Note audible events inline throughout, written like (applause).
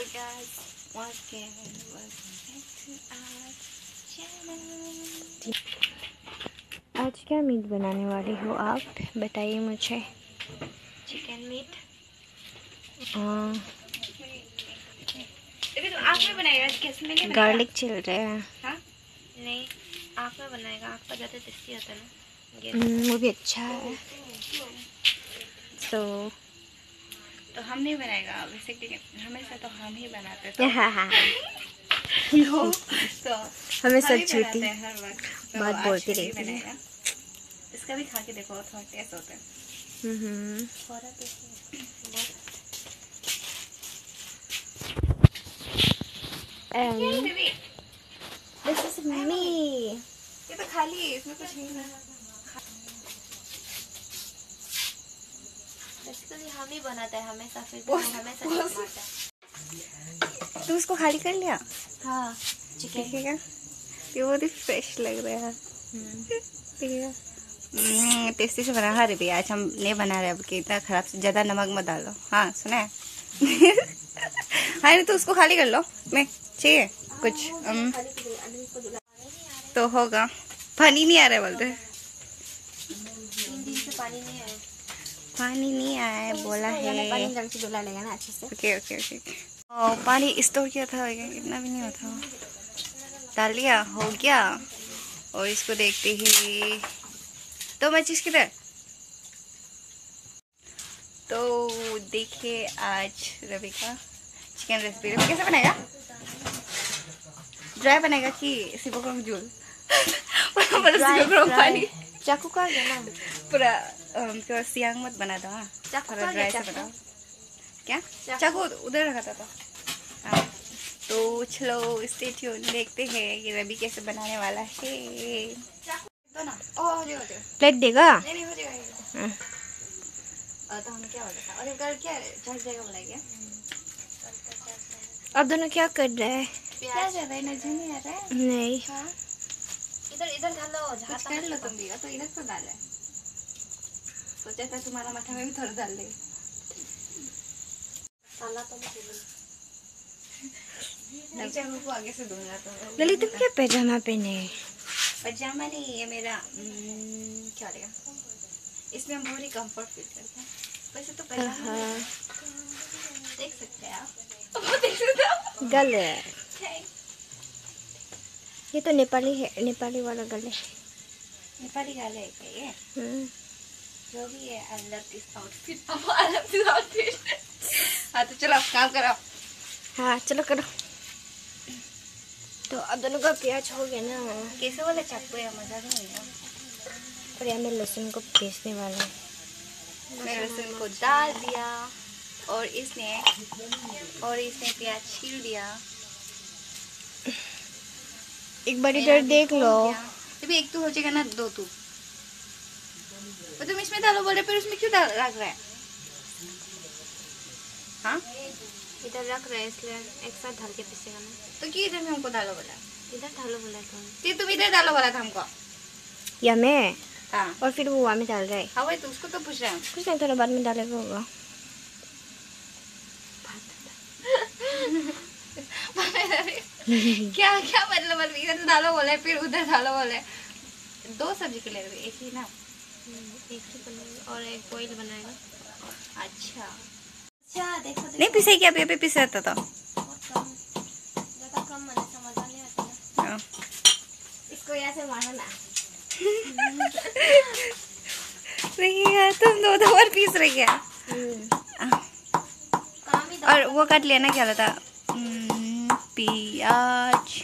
Guys, welcome, welcome back to our channel. आज क्या meet बनाने वाली हो आप? बताइए मुझे। चिकन मीट तो में बनाएगा गैस में गार्लिक चल रहे हैं। हाँ? नहीं आँख में बनाएगा आँख का ज़्यादा टेस्टी होता है ना। हम्म, वो भी अच्छा है। तो तो हम नहीं बनाएगा बेसिकली हमेशा तो हम ही बनाते तो (laughs) हाँ हाँ तो, (laughs) तो हमें हम ही सब झूठी बनाते हैं हर वक्त। तो बात बोलती भी रहती है। इसका भी खा के देखो थोड़ा टेस्ट होता है। हम्म, and this is me ये तो खाली है इसमें कुछ नहीं है बेसिकली हम ही बनाते हैं हमेशा फिर हमेशा बनाते हैं। तू उसको खाली कर लिया? हाँ ये बहुत ही फ्रेश लग रहा है ठीक हम्म, टेस्टी से बना हाँ रे भैया आज हम नहीं बना रहे अब कि इतना खराब से ज़्यादा नमक मत डालो। हाँ सुना है? (laughs) हाँ नहीं तो उसको खाली कर लो। मैं चाहिए? कुछ अम, तो होगा। पानी नहीं आ रहा है बोलते तीन दिन से पानी नहीं आया पानी नहीं आया है बोला है। पानी डुला लेगा ना अच्छे से। Okay okay okay. ओ, पानी स्टोर किया था इतना भी नहीं होता डाल दिया हो गया। और इसको देखते ही तो मैं चीज़ किधर? तो देखिए आज रवि का चिकन रेसिपी रवि कैसे बनाएगा? ड्राई बनाएगा कि सिर्फ़ जूल (laughs) पानी। चाकू का पूरा पूरा सियांग मत बना दो हाँ। थोड़ा ड्राई से बनाओ क्या? चाकू। उधर रखा था तो। हाँ। तो चलो स्टे ट्यून देखते हैं कि रवि कैसे बनाने वाला है। तो ना। ओ हो जाएगा प्लेट देगा? नहीं नहीं हो। जाएगा तो हम क्या और एक बार क्या झट जाएगा बोला क्या? अब दोनों क्या कर रहे हैं? प्याज नज़र नहीं आ रहा है? नहीं। हाँ। इधर इधर डालो कुछ कर लो तुम भी तो इधर तो डाला है। था तुम्हारा मठा में भी थोड़ा डाल दे तो मत बोलो। चाकू को आगे से तो (laughs) लली तुम क्या पैजामा पहने? पजामा नहीं ये मेरा क्या रहेगा इसमें हम बहुत ही कंफर्ट फील करते हैं. वैसे तो पजामा हाँ। देख सकते हैं आप। (laughs) देख सकते हो गले ये तो नेपाली है नेपाली वाला गले नेपाली गाले है ये? हम्म, जो भी है I love this outfit I love this outfit हाँ तो चलो काम करो। हाँ चलो करो। तो अब दोनों का प्याज हो गया ना। कैसे वाले चाकू है मज़ा नहीं है और यहाँ मैं लहसुन को पीसने वाला हूँ। मैंने लहसुन को डाल दिया और इसने और इसने प्याज छील दिया। एक बार इधर देख लो। अभी एक तो हो जाएगा ना दो तू। तुम इसमें डालो बोले फिर उसमें क्यों डाल रख रहा है हाँ इधर रख रहे हैं इसलिए एक साथ ढाल के पीसेगा ना तो क्यों इधर में हमको डालो बोला इधर ढालो बोला था तो तुम इधर डालो बोला था हमको या मैं हाँ और फिर वो वहाँ में डाल रहा है हाँ वही तो उसको तो पूछ रहा हूँ कुछ नहीं थोड़ा बाद में डालेगा होगा क्या क्या मतलब इधर डालो बोले फिर उधर डालो बोले दो सब्ज़ी के लिए एक ही ना और अच्छा नहीं पिसे क्या? अभी अभी पिसे था। आता है। इसको यहाँ से मारो ना देखिए यार तुम दो दो बार पीस रही ही। और वो काट लिया ना क्या था हम्म, प्याज।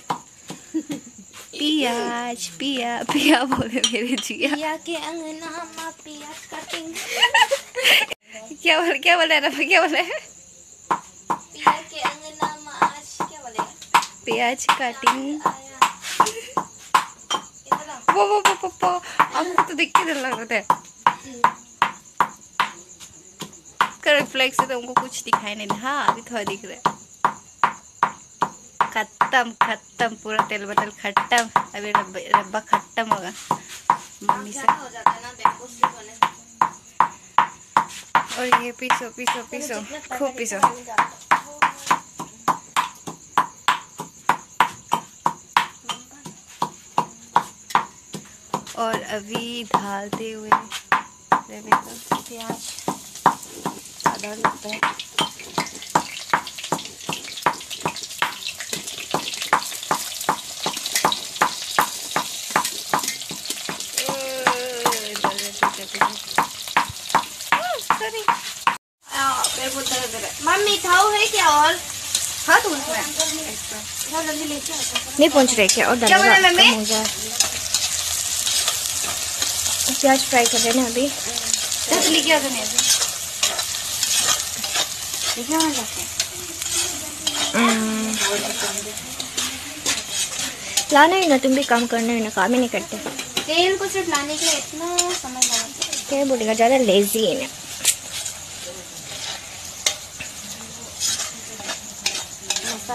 प्याज पिया पिया बोले मेरे जिया। पिया के अंगना में प्याज कटिंग क्या बोल क्या बोल रहा है क्या बोले पिया के अंगना में आज क्या बोलेगा प्याज कटिंग वो वो वो वो वो। आपको तो देख के डर लग रहा था। कर रिफ्लेक्स से तो हमको कुछ दिखाई नहीं दे हाँ अभी थोड़ा दिख रहा है। खत्म खत्म पूरा तेल बटल खत्म। अभी रब्बा खत्म होगा। मम्मी से और ये पीसो पीसो पीसो। खूब पीसो। और अभी ढालते हुए प्याज। आधा लगता है। हाँ तो उसमें। नहीं पहुँच रहे क्या और? कम हो जाए प्याज फ्राई कर रहे हैं अभी। हम्म। लाना ही ना तुम भी काम करने ही ना काम ही नहीं करते। तेल को सिर्फ़ लाने के लिए इतना समय लगा। क्या बोलेगा ज़्यादा लेजी है ना।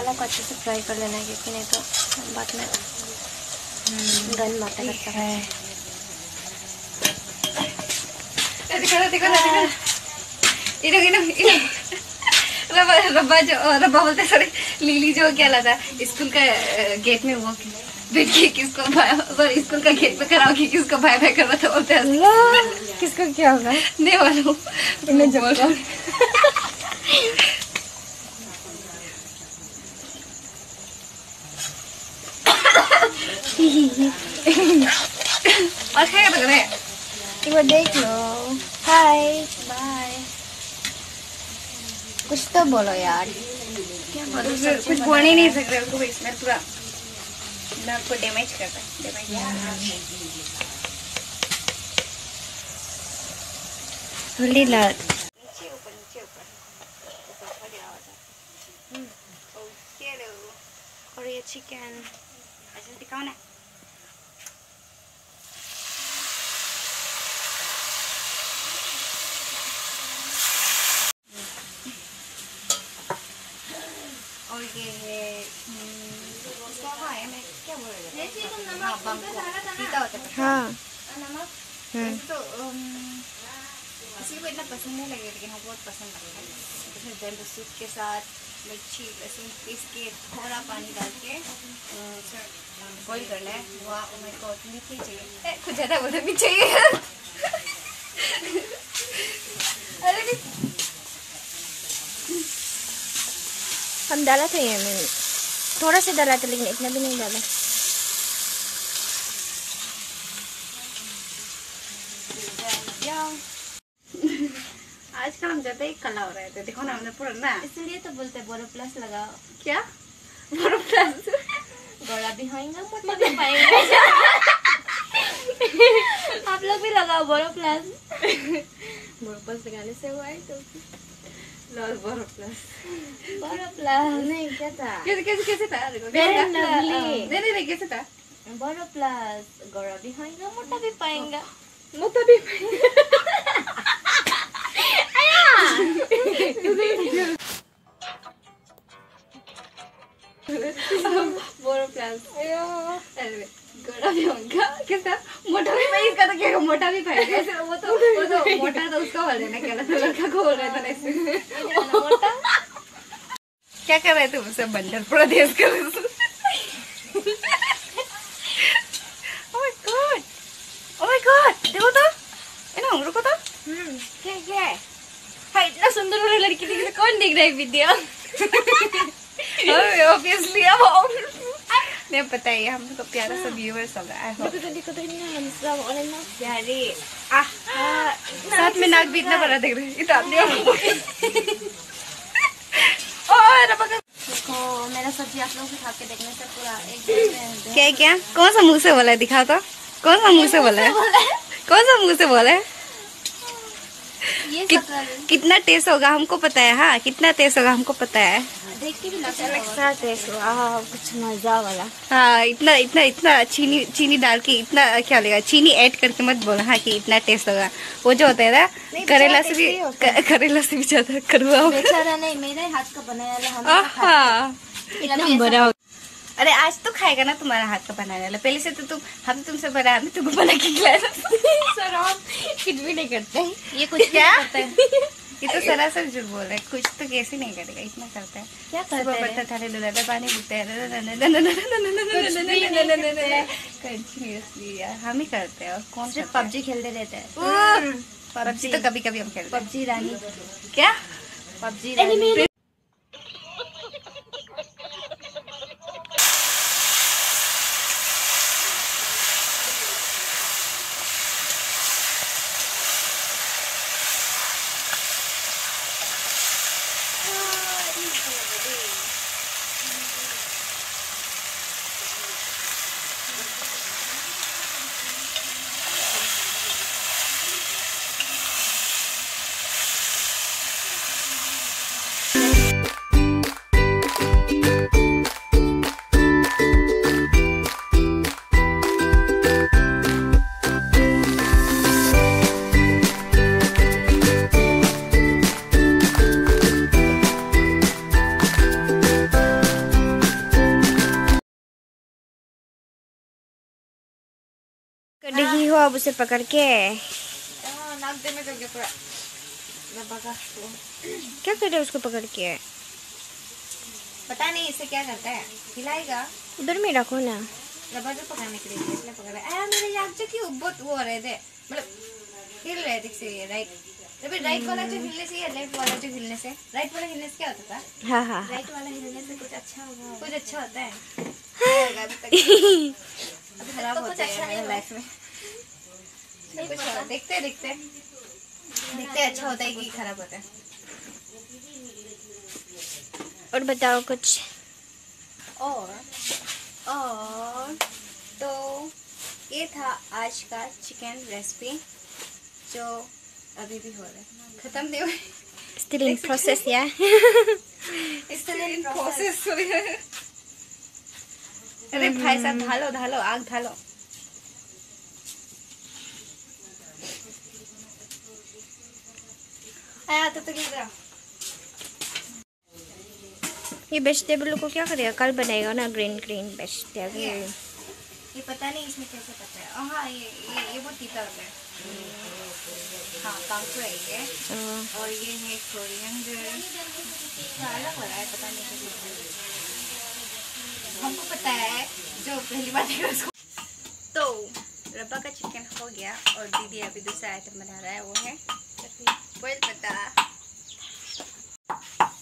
मसाला को अच्छे से फ्राई कर लेना है क्योंकि नहीं तो बाद में गन माता करता है। रब्बा रब्बा जो रब्बा बोलते सॉरी लीली जो क्या लाता स्कूल का गेट में वो के किसको सॉरी स्कूल का गेट पे खड़ा होके किसको भाई भाई कर रहा था बोलते किसको क्या होगा? नहीं मालूम (laughs) इन्हें जब और खाएगा तो करे एक बार देख लो हाय बाय कुछ तो बोलो यार कुछ बोल ही नहीं सकते उसको इसमें पूरा नाक को डैमेज करता है डैमेज हल्दी लाल हेलो और ये चिकन अच्छा दिखाओ ना और ये है हम्म, क्या है मैं क्या बोल रही थी हाँ। तो किसी को पसंद नहीं लेकिन बहुत पसंद है। के साथ पीस के थोड़ा पानी डाल के गॉड मीठी चाहिए कुछ ज़्यादा मीठी चाहिए हम डाला था ये मैंने। थोड़ा सा डाला था, लेकिन इतना भी नहीं डाला आजकल हम ज़्यादा ही कला हो रहे थे देखो ना हमने पूरा ना इसलिए तो बोलते हैं बोरो प्लस लगाओ क्या बड़ा प्लस गोला भी होएगा मोटा भी पाएँगे आप लोग भी लगाओ बोरो प्लस बोरो प्लस लगाने से हुआ है तो लॉल बड़ा प्लस बोरो प्लस नहीं क्या था कैसे कैसे कैसे था देखो Very कैसे था? lovely. नहीं नहीं नहीं कैसे था बोरो प्लस गोरा भी होएगा मोटा भी पाएँगा मोटा भी मोटा भी भाई इसका तो क्या मोटा भी भाई कैसे वो तो वो तो मोटा तो उसका क्या लड़का को बोल रहा था ना मोटा क्या कर रहे थे? मुझसे बंडल पूरा देश कर Oh my god! Oh my god! देखो तो इन्हें रुको तो क्या क्या है हाय इतना सुंदर वाला लड़की दिख रही है, कौन देख रहा है वीडियो ऑब्वियसली अब नहीं पता है हम तो प्यारा सा व्यूअर्स होगा आई होप देखो तो तो इतना handsome और इतना प्यारे. आह साथ में नाक भी इतना बड़ा दिख रहा है इतना आदमी और का देखो मेरा सब्ज़ी आप लोगों को खा के देखने से पूरा एक क्या क्या? कौन सा मुँह से बोला है? दिखा तो। कौन सा मुँह से बोला है। कौन सा मुँह से बोला है? कर- कितना टेस्ट होगा हमको पता है हाँ? कितना टेस्ट होगा हमको पता है? के लगता है वाह कुछ मज़ा वाला। हाँ इतना इतना इतना चीनी चीनी डाल के इतना क्या लेगा? चीनी ऐड करके मत बोला हाँ कि इतना टेस्ट होगा। वो जो होता है ना करेला से भी क- करेला से भी ज़्यादा कड़वा होगा। बेचारा नहीं मेरे हाथ का बनाया आहा। इतना बड़ा अरे आज तो खाएगा ना तुम्हारा हाथ का बनाने वाला। पहले से तो तुम हम तुमसे बना हमें तुमको बना के खिलाया था (laughs) सर हम कुछ भी नहीं करते ये कुछ क्या? (laughs) करता है। ये तो सरासर झूठ बोल रहा है। कुछ तो कैसे नहीं करेगा इतना करता है। क्या करते हैं? थाले डुलाता पानी बुकता है। यार। हम ही करते हैं। और कौन है? पबजी खेलते रहते हैं। उह, पबजी तो कभी कभी हम खेलते हैं। पबजी रानी। क्या? पबजी रही हो अब उसे पकड़ के नाक दे में तो क्या पूरा क्या कर रहे हो उसको पकड़ के? पता नहीं इसे क्या करता है? खिलाएगा उधर में रखो ना। रबर जो पकड़ने के लिए पकड़ है। मेरे जो बहुत वो हो रहे थे। मतलब हिल रहे थे से ये राइट अभी राइट वाला जो हिलने से या लेफ़्ट वाला जो हिलने से राइट वाला हिलने से क्या होता था? हाँ हाँ। राइट वाला हिलने से कुछ अच्छा होगा। (laughs) कुछ अच्छा होता है। (laughs) अभी तक अभी खराब होता है मेरे लाइफ में। कुछ देखते देखते देखते अच्छा होता है कि खराब होता है। और बताओ कुछ। और और तो ये था आज का चिकन रेसिपी जो अभी भी हो रहा है। खत्म नहीं हुई। इन प्रोसेस या इसलिए प्रोसेस हो रही अरे भाई साहब ढालो ढालो आग ढालो। तो तो गिर ये वेजिटेबल को क्या करेगा? कल बनाएगा ना ग्रीन ग्रीन वेजिटेबल ये पता नहीं इसमें कैसे पता है। हाँ ये ये ये बहुत तीता होता है। हाँ कांकू है ये। और ये है कोरिएंडर अलग हो रहा है पता नहीं कैसे हमको पता है जो पहली बार देखा उसको। तो रब्बा का चिकन हो गया और दीदी अभी दूसरा आइटम बना रहा है वो है बॉयल पत्ता।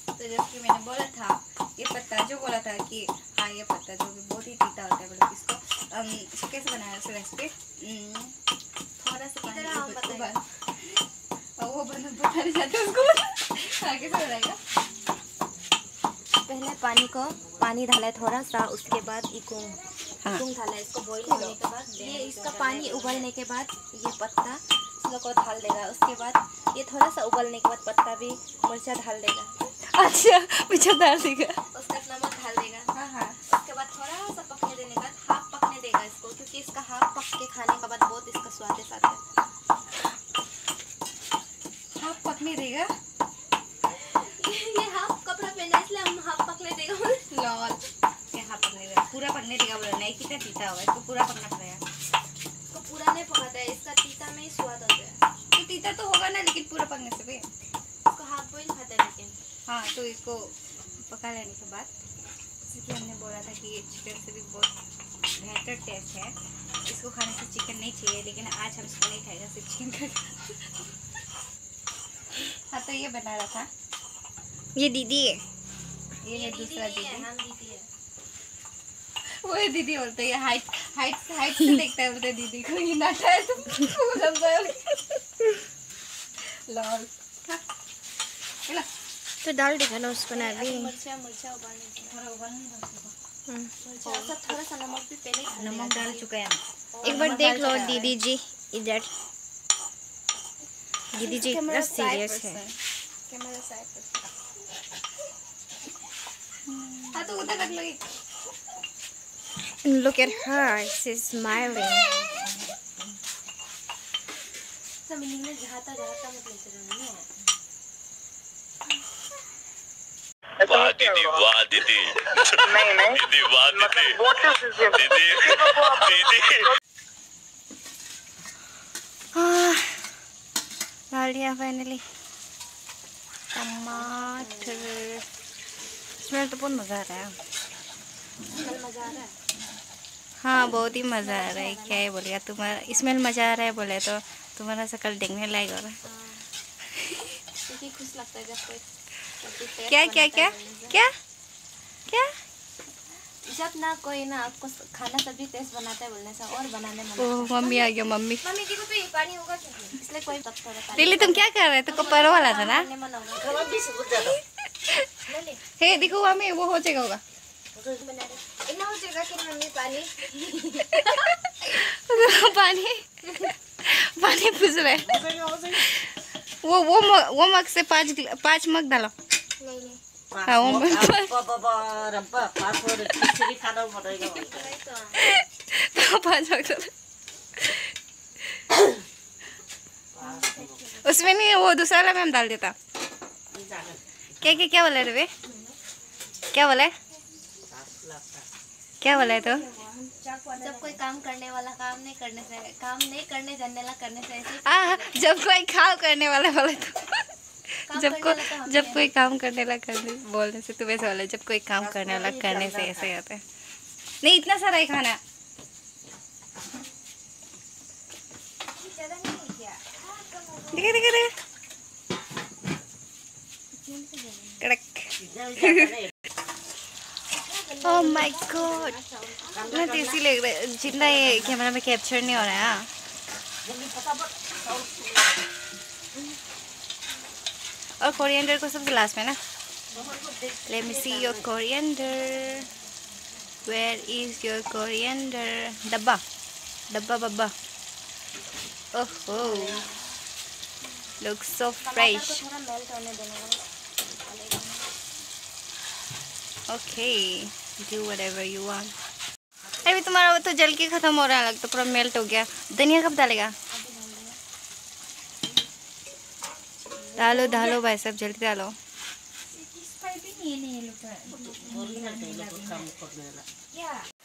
तो जैसे कि मैंने बोला था ये पत्ता जो बोला था कि हाँ ये पत्ता जो कि बहुत ही तीता होता है मतलब इसको अम, इसको कैसे बनाया उस रेसिपी थोड़ा सा पानी वो बना बता नहीं जाते उसको। हाँ कैसे बनाएगा? पहले पानी को पानी डाला है थोड़ा सा उसके बाद इको हाँ। डाला इसको बॉईल होने के बाद ये इसका पानी उबलने के बाद ये पत्ता को डाल देगा। उसके बाद ये थोड़ा सा उबलने के बाद पत्ता भी मिर्चा डाल देगा। अच्छा मुझे डाल देगा। उसके नमक डाल देगा। हाँ हाँ। उसके बाद थोड़ा सा पकने देने के बाद हाफ़ पकने देगा इसको क्योंकि इसका हाफ़ पक के खाने के बाद बहुत इसका स्वादिष्ट आता है हाँ पकने देगा? ये हाफ़ कपड़ा पहना इसलिए हम हाफ़ पकने देगा। (laughs) लॉल। हाँ पकने देगा पूरा पकने देगा बोला नहीं कितना तीता होगा? इसको पूरा पकना पड़ेगा। इसको पूरा नहीं पकाता है इसका तीता में ही स्वाद होता है। तो तीता तो होगा ना लेकिन पूरा पकने से भी। इसको हाफ़ बॉइल खाते हैं लेकिन। हाँ तो इसको पका लेने के बाद जैसे कि हमने बोला था कि ये चिकन से भी बहुत बेहतर टेस्ट है। इसको खाने से चिकन नहीं चाहिए लेकिन आज हम इसको नहीं खाएगा सिर्फ़ चिकन हाँ तो ये बना रहा था। ये दीदी है। ये है दूसरा दीदी। हम दीदी है वो दीदी बोलते हैं हाइट हाइट हाइट से देखता है बोलते दीदी को नाटा है तुम लंबा है? लॉल। खा तो डाल देगा ना उसको ना अभी। मिर्चा मिर्चा उबालने थोड़ा उबालने दो उसको। हम्म। थोड़ा सा थोड़ा सा नमक भी पहले नमक डाल चुका है एक बार देख लो दीदी जी इधर। दीदी जी इतना सीरियस है। कैमरा साइड पर हाँ तो उधर रख लो ये। Look at her, she's smiling. वाह दीदी वाह दीदी नहीं नहीं। दीदी वाह दीदी मतलब this? दीदी दीदी। डाल दिया फाइनली टमाटर। स्मेल तो बहुत मज़ा आ रहा है। मज़ा आ रहा है। हाँ बहुत ही मज़ा आ रहा है। क्या है बोलेगा तुम्हारा स्मेल मज़ा आ रहा है बोले तो तुम्हारा शकल देखने लायक हो रहा है। है taste क्या क्या क्या। क्या क्या? जब ना कोई ना आपको खाना सब्ज़ी टेस्ट बनाता है बोलने से और बनाने मन ओह मम्मी आ गया मम्मी। मम्मी देखो तो ये पानी होगा क्या इसलिए कोई तब थोड़ा पानी लिली तुम क्या कर रहे थे? को परो वाला था। ना हे देखो मम्मी वो हो जाएगा होगा। इतना हो जाएगा कि मम्मी (laughs) पानी पानी पानी पूछ रहे वो वो मग, वो मग से पाँच पाँच मग डालो। नहीं नहीं। हाँ वो मग तो पाँच मग उसमें नहीं वो दूसरा वाला मैम डाल देता। क्या क्या क्या बोला रे क्या बोला है? क्या बोला है तो? जब कोई काम करने वाला काम नहीं करने से काम नहीं करने जानने वाला करने से ऐसे आ जब कोई काम करने वाला बोले तो। जब को वाला तो जब कोई काम करने वाला करने बोलने से तुम्हें बोले जब कोई काम करने वाला करने से ऐसे होता है। नहीं इतना सारा ही खाना। ज़्यादा नहीं किया देखा देखा देखा। कड़क। (laughs) (laughs) ओह माय गॉड इतना टेस्टी लग रहा है जितना ये कैमरा में कैप्चर नहीं हो रहा है। हाँ। और कोरिएंडर को सबसे लास्ट में ना? Let me see your coriander where is your coriander डब्बा डब्बा बब्बा ओहो लुक सो फ्रेश थोड़ा melt do whatever you want. अभी तुम्हारा वो तो जल के खत्म हो रहा है लगता पूरा मेल्ट हो गया। धनिया कब डालेगा? डालो डालो भाई सब जल्दी डालो। नहीं है